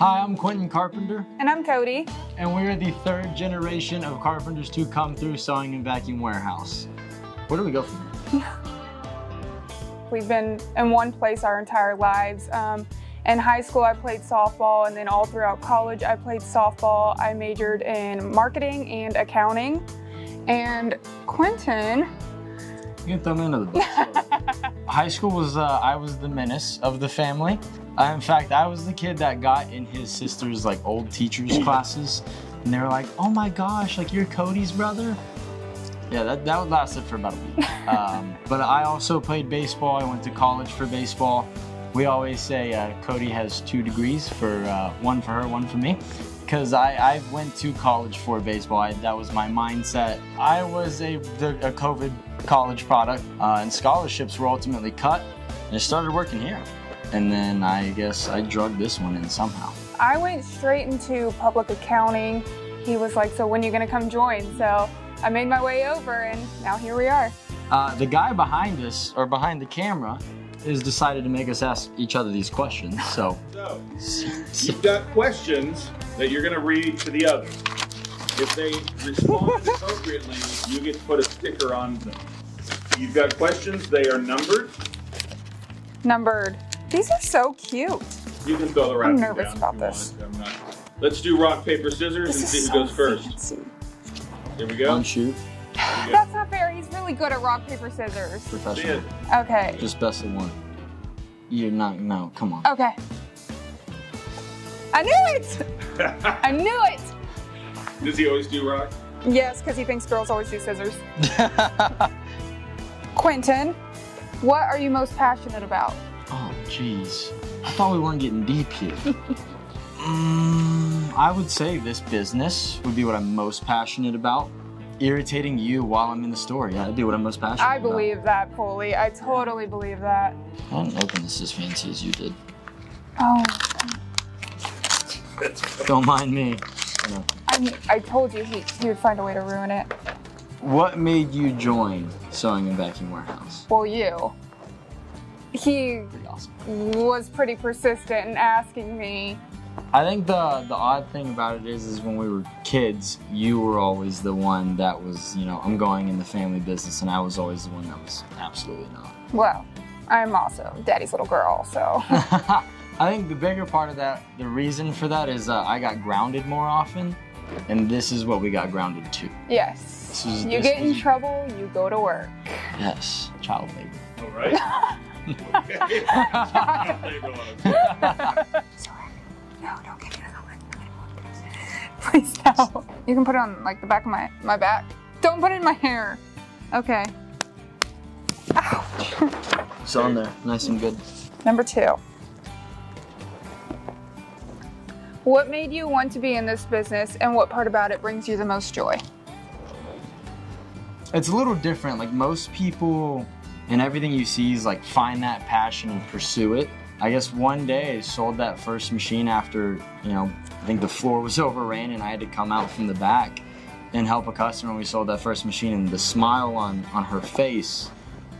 Hi, I'm Quinton Carpenter, And I'm Codi. and we're the third generation of carpenters to come through Sewing and Vacuum Warehouse. Where do we go from here? We've been in one place our entire lives. Um, in high school, I played softball, and then all throughout college, I played softball. I majored in marketing and accounting. And Quinton, You can throw me under the bus. High school was, uh, I was the menace of the family. In fact, I was the kid that got in his sister's like old teachers' classes, and they were like, "Oh my gosh, like you're Codi's brother." Yeah, that, that lasted for about a week. Um, but I also played baseball. I went to college for baseball. We always say uh, Codi has two degrees for uh, one for her, one for me, because I, I went to college for baseball. I, that was my mindset. I was a, a COVID college product, uh, and scholarships were ultimately cut, and I started working here. And then I guess I drugged this one in somehow. I went straight into public accounting. He was like, So when are you going to come join? So I made my way over, and now here we are. Uh, the guy behind us, or behind the camera, has decided to make us ask each other these questions. So, So, you've got questions that you're going to read to the other. If they respond appropriately, you get to put a sticker on them. You've got questions, they are numbered. Numbered. These are so cute. You can throw the wrapping nervous down if about this. not. Let's do rock, paper, scissors This and is see who so goes first. fancy. Here we go. one shoot, Here we go. That's not fair. He's really good at rock, paper, scissors. professional. Okay. Just best of one. You're not, no, come on. Okay. I knew it! I knew it! Does he always do rock? Yes, because he thinks girls always do scissors. Quinton, what are you most passionate about? Jeez. I thought we weren't getting deep here. mm, I would say this business would be what I'm most passionate about. Irritating you while I'm in the store. Yeah, that'd be what I'm most passionate about. I about. believe that fully. I totally believe that. I didn't open this as fancy as you did. Oh, Don't mind me. No. I, I told you he, he would find a way to ruin it. What made you join Sewing and Vacuum Warehouse? Well, you. He Pretty awesome. was pretty persistent in asking me. I think the the odd thing about it is, is when we were kids, you were always the one that was, you know, I'm going in the family business, and I was always the one that was absolutely not. Well, I'm also daddy's little girl, so. I think the bigger part of that, the reason for that is uh, I got grounded more often, and this is what we got grounded to. Yes. This is- You this get in trouble, you go to work. Yes, child labor. All right. Okay. No, don't give me that one. Please no. You can put it on like the back of my my back. Don't put it in my hair. Okay. Ouch. It's on there, nice and good. Number two. What made you want to be in this business and what part about it brings you the most joy? It's a little different. Like most people and everything you see is like find that passion and pursue it. I guess one day I sold that first machine after, you know, I think the floor was overran and I had to come out from the back and help a customer we sold that first machine and the smile on, on her face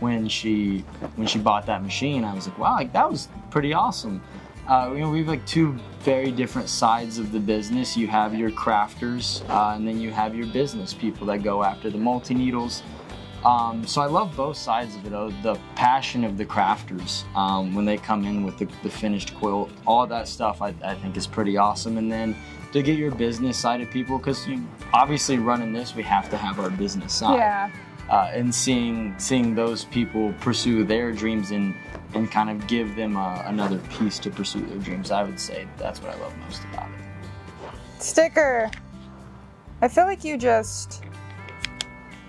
when she when she bought that machine, I was like, wow, like that was pretty awesome. Uh, you know, we have like two very different sides of the business. You have your crafters, uh, and then you have your business people that go after the multi needles. Um, so I love both sides of it. The passion of the crafters um, when they come in with the, the finished quilt, all that stuff I, I think is pretty awesome. And then to get your business side of people, because you obviously running this, we have to have our business side Yeah. uh, and seeing seeing those people pursue their dreams and and kind of give them uh, another piece to pursue their dreams. I would say that's what I love most about it. Sticker. I feel like you just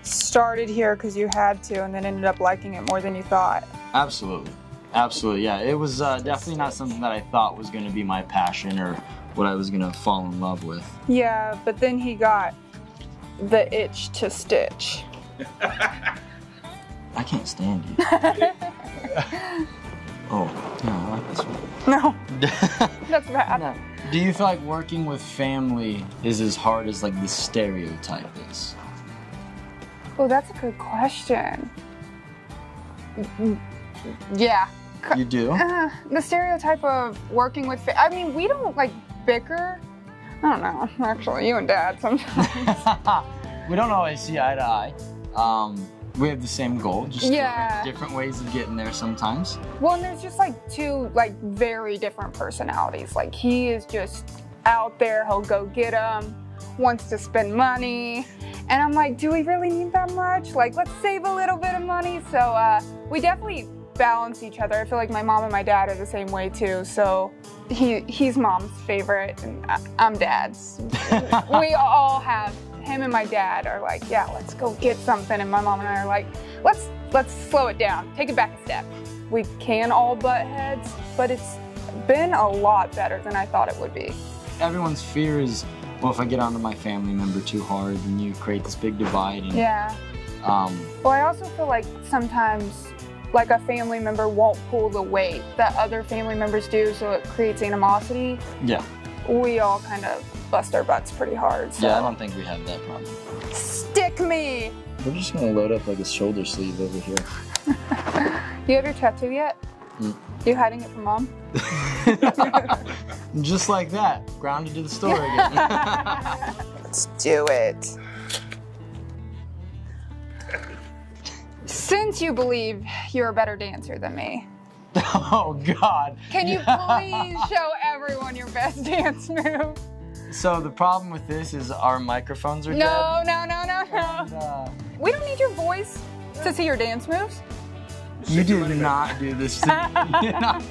started here because you had to and then ended up liking it more than you thought. Absolutely, absolutely, yeah. It was uh, definitely not something that I thought was going to be my passion or what I was going to fall in love with. Yeah, but then he got the itch to stitch. I can't stand you. oh, no, I like this one. No, that's bad. No. Do you feel like working with family is as hard as like the stereotype is? Oh, that's a good question. Yeah. You do? Uh, the stereotype of working with, fa- I mean, we don't like bicker. I don't know. Actually, you and Dad sometimes. we don't always see eye to eye. Um, we have the same goal, just Yeah. different, different ways of getting there sometimes. well, and there's just like two like very different personalities. Like he is just out there. He'll go get them. Wants to spend money. And I'm like, do we really need that much? Like, let's save a little bit of money. So uh, we definitely balance each other. I feel like my mom and my dad are the same way too. So he he's mom's favorite, and I'm dad's. we all have him and my dad are like, yeah, let's go get something, and my mom and I are like, let's let's slow it down, take it back a step. We can all butt heads, but it's been a lot better than I thought it would be. Everyone's fear is, well, if I get onto my family member too hard, then you create this big divide. And, Yeah. um, Well, I also feel like sometimes like a family member won't pull the weight that other family members do, so it creates animosity. yeah, We all kind of bust our butts pretty hard. So yeah. I don't think we have that problem. stick me. We're just gonna load up like a shoulder sleeve over here. You have your tattoo yet? Mm. You hiding it from mom? Just like that, grounded to the store again. Let's do it. Since you believe you're a better dancer than me, oh God. can you please show everyone your best dance move? So the problem with this is our microphones are No, no, no, no, dead. no. Uh, We don't need your voice to see your dance moves. you did not do this to me. You did not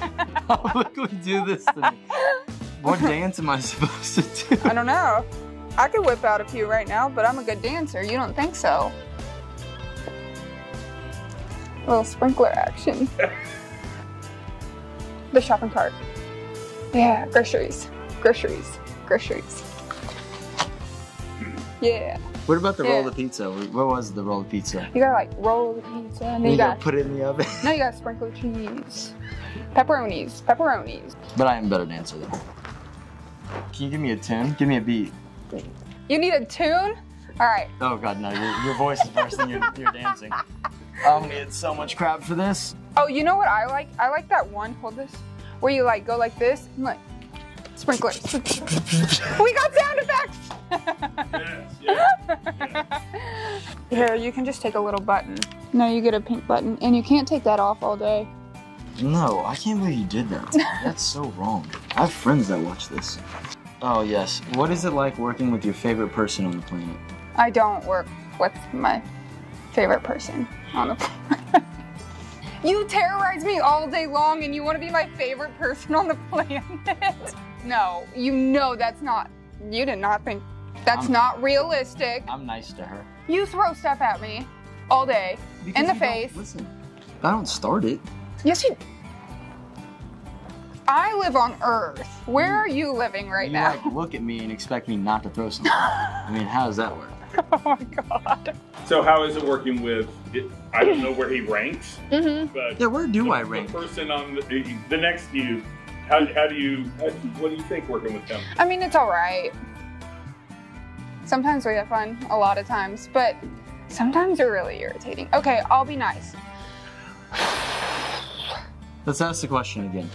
publicly do this to me. What dance am I supposed to do? I don't know. I could whip out a few right now, but I'm a good dancer. You don't think so? A little sprinkler action. the shopping cart. Yeah, groceries. Groceries. Groceries. Yeah. What about the roll of pizza? What was the roll of pizza? You gotta like roll the pizza and then You you gotta got put it in the oven. no, you gotta sprinkle cheese. Pepperonis. Pepperonis. But I am a better dancer though. Can you give me a tune? Give me a beat. You need a tune? Alright. Oh god, no, your, your voice is worse than your, your dancing. I'm gonna get so much crap for this. Oh, you know what I like? I like that one. Hold this. Where you like go like this and like sprinkler. we got sound effects. Yes, yes. Here, you can just take a little button. No, you get a pink button, and you can't take that off all day. No, I can't believe you did that. That's so wrong. I have friends that watch this. Oh yes. What is it like working with your favorite person on the planet? I don't work with my favorite person on the planet. you terrorize me all day long, and you want to be my favorite person on the planet. no, you know that's not. You did not think that's I'm- not realistic. I'm nice to her. You throw stuff at me all day. Because the face. Listen, I don't start it. Yes, you. I live on Earth. Where are you living right you now? like look at me and expect me not to throw something. I mean, how does that work? oh my god. So how is it working with? It, I don't know where he ranks, Mm-hmm. but Yeah, where do the, I the rank? person on the, the next you. How, how do you? How, what do you think working with him? I mean, it's all right. Sometimes we have fun, a lot of times, but sometimes they're really irritating. Okay, I'll be nice. Let's ask the question again.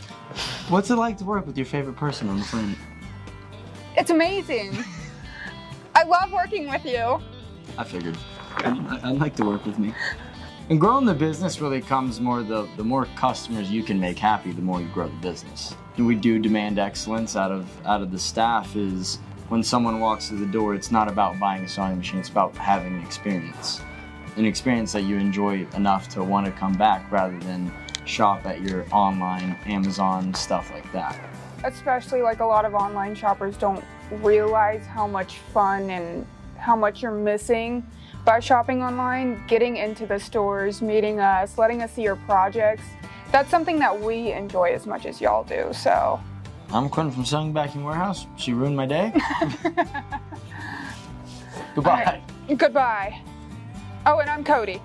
What's it like to work with your favorite person on the planet? It's amazing. I love working with you. I figured. I- I'd like to work with me. And growing the business really comes more the the more customers you can make happy, the more you grow the business. And we do demand excellence out of out of the staff is when someone walks through the door, it's not about buying a sewing machine, it's about having an experience. An experience that you enjoy enough to want to come back rather than shop at your online Amazon stuff like that. especially like a lot of online shoppers don't realize how much fun and how much you're missing by shopping online, getting into the stores, meeting us, letting us see your projects. That's something that we enjoy as much as y'all do. So, I'm Quinn from Sewing Vacuum Warehouse. She ruined my day. Goodbye. goodbye. Oh, and I'm Codi.